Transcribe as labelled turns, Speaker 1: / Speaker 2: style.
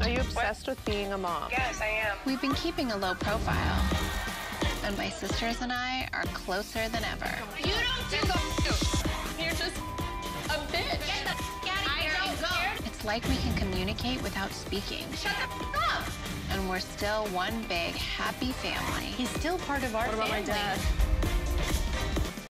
Speaker 1: Are you obsessed with being a mom?
Speaker 2: Yes, I am.
Speaker 3: We've been keeping a low profile. And my sisters and I are closer than ever.
Speaker 4: You don't do the You're just a bitch.
Speaker 3: Get the out of here. I don't go. It's like we can communicate without speaking.
Speaker 4: Shut the up.
Speaker 3: And we're still one big happy family.
Speaker 1: He's still part of our
Speaker 5: What about my dad?